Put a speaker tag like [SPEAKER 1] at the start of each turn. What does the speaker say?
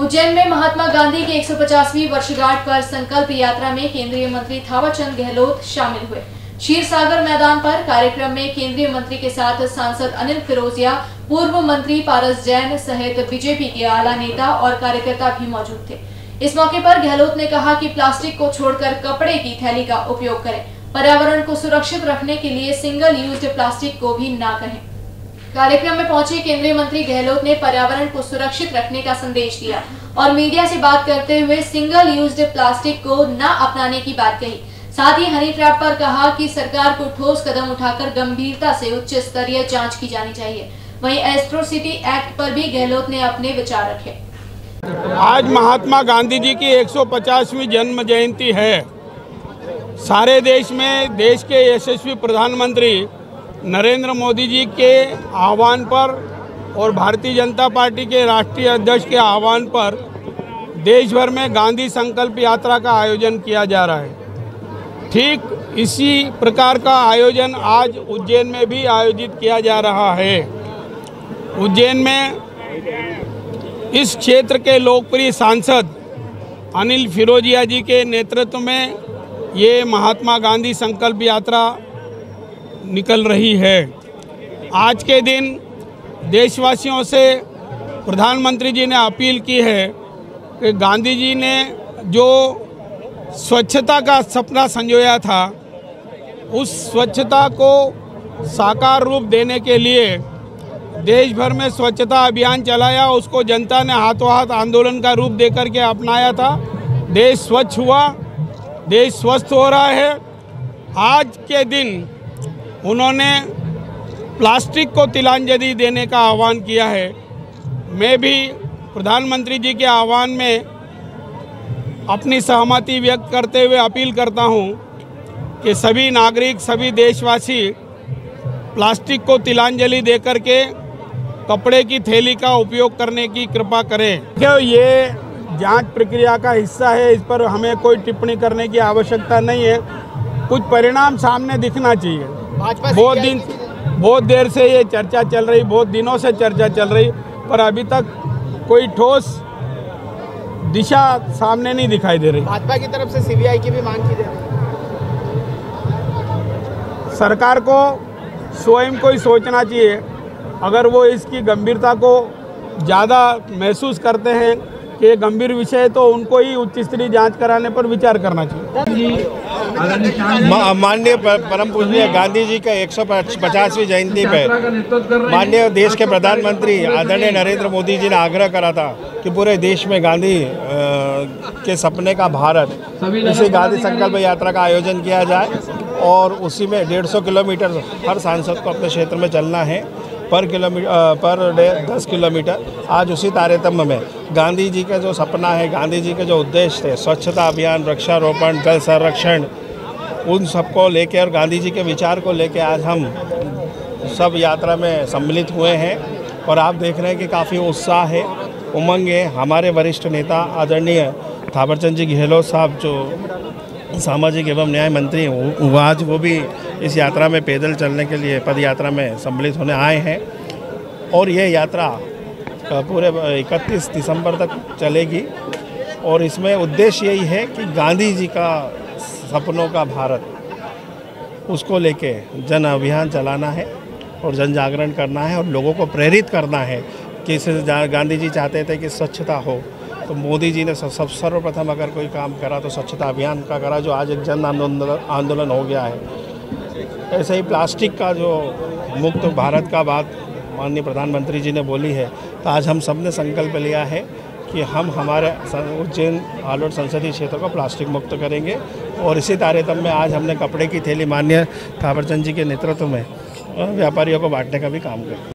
[SPEAKER 1] उज्जैन में महात्मा गांधी की 150वीं वर्षगांठ पर संकल्प यात्रा में केंद्रीय मंत्री थावरचंद गहलोत शामिल हुए। क्षीर सागर मैदान पर कार्यक्रम में केंद्रीय मंत्री के साथ सांसद अनिल फिरोजिया, पूर्व मंत्री पारस जैन सहित बीजेपी के आला नेता और कार्यकर्ता भी मौजूद थे। इस मौके पर गहलोत ने कहा कि प्लास्टिक को छोड़कर कपड़े की थैली का उपयोग करें। पर्यावरण को सुरक्षित रखने के लिए सिंगल यूज़ प्लास्टिक को भी ना कहें। कार्यक्रम में पहुँचे केंद्रीय मंत्री गहलोत ने पर्यावरण को सुरक्षित रखने का संदेश दिया और मीडिया से बात करते हुए सिंगल यूज़ प्लास्टिक को न अपनाने की बात कही। साथ ही हनी ट्रैप पर कहा कि सरकार को ठोस कदम उठाकर गंभीरता से उच्च स्तरीय जाँच की जानी चाहिए। वहीं एस्ट्रोसिटी एक्ट पर भी गहलोत ने अपने विचार रखे।
[SPEAKER 2] आज महात्मा गांधी जी की 150वीं जन्म जयंती है। सारे देश में देश के यशस्वी प्रधानमंत्री नरेंद्र मोदी जी के आह्वान पर और भारतीय जनता पार्टी के राष्ट्रीय अध्यक्ष के आह्वान पर देश भर में गांधी संकल्प यात्रा का आयोजन किया जा रहा है। ठीक इसी प्रकार का आयोजन आज उज्जैन में भी आयोजित किया जा रहा है। उज्जैन में इस क्षेत्र के लोकप्रिय सांसद अनिल फिरोजिया जी के नेतृत्व में ये महात्मा गांधी संकल्प यात्रा निकल रही है। आज के दिन देशवासियों से प्रधानमंत्री जी ने अपील की है कि गांधी जी ने जो स्वच्छता का सपना संजोया था, उस स्वच्छता को साकार रूप देने के लिए देश भर में स्वच्छता अभियान चलाया, उसको जनता ने हाथों हाथ आंदोलन का रूप देकर के अपनाया था। देश स्वच्छ हुआ, देश स्वस्थ हो रहा है। आज के दिन उन्होंने प्लास्टिक को तिलांजलि देने का आह्वान किया है। मैं भी प्रधानमंत्री जी के आह्वान में अपनी सहमति व्यक्त करते हुए अपील करता हूँ कि सभी नागरिक, सभी देशवासी प्लास्टिक को तिलांजलि देकर के कपड़े की थैली का उपयोग करने की कृपा करें। क्यों ये जाँच प्रक्रिया का हिस्सा है, इस पर हमें कोई टिप्पणी करने की आवश्यकता नहीं है। कुछ परिणाम सामने दिखना चाहिए। बहुत दिन बहुत देर से ये चर्चा चल रही बहुत दिनों से चर्चा चल रही पर अभी तक कोई ठोस दिशा सामने नहीं दिखाई दे रही।
[SPEAKER 3] भाजपा की तरफ़ से सीबीआई की भी मांग की जा रही
[SPEAKER 2] सरकार को स्वयं को ही सोचना चाहिए। अगर वो इसकी गंभीरता को ज़्यादा महसूस करते हैं ये गंभीर विषय है तो उनको ही उच्च स्तरीय जाँच कराने पर विचार करना चाहिए।
[SPEAKER 4] माननीय परम पूजनीय गांधी जी का एक सौ पचासवीं जयंती पे माननीय देश के प्रधानमंत्री आदरणीय नरेंद्र मोदी जी ने आग्रह करा था कि पूरे देश में गांधी के सपने का भारत, इसी गांधी संकल्प यात्रा का आयोजन किया जाए और उसी में डेढ़ सौ किलोमीटर हर सांसद को अपने क्षेत्र में चलना है। पर किलोमीटर पर डे, दस किलोमीटर। आज उसी तारतम्य में गांधी जी का जो सपना है, गांधी जी के जो उद्देश्य थे स्वच्छता अभियान, वृक्षारोपण, जल संरक्षण, उन सबको लेके और गांधी जी के विचार को लेके आज हम सब यात्रा में सम्मिलित हुए हैं। और आप देख रहे हैं कि काफ़ी उत्साह है, उमंग है। हमारे वरिष्ठ नेता आदरणीय थावरचंद जी गहलोत साहब जो सामाजिक एवं न्याय मंत्री आज वो भी इस यात्रा में पैदल चलने के लिए पद यात्रा में सम्मिलित होने आए हैं। और ये यात्रा पूरे इकतीस दिसंबर तक चलेगी। और इसमें उद्देश्य यही है कि गांधी जी का सपनों का भारत, उसको लेके जन अभियान चलाना है और जन जागरण करना है और लोगों को प्रेरित करना है कि गांधी जी चाहते थे कि स्वच्छता हो। तो मोदी जी ने सब सर्वप्रथम अगर कोई काम करा तो स्वच्छता अभियान का करा, जो आज एक जन आंदोलन आंदोलन हो गया है। ऐसे ही प्लास्टिक का जो मुक्त भारत का बात माननीय प्रधानमंत्री जी ने बोली है तो आज हम सबने संकल्प लिया है कि हम हमारे उज्जैन आलोट संसदीय क्षेत्र को प्लास्टिक मुक्त करेंगे और इसी तारतम्य में आज हमने कपड़े की थैली मान्य थावरचंद जी के नेतृत्व में व्यापारियों को बांटने का भी काम किया।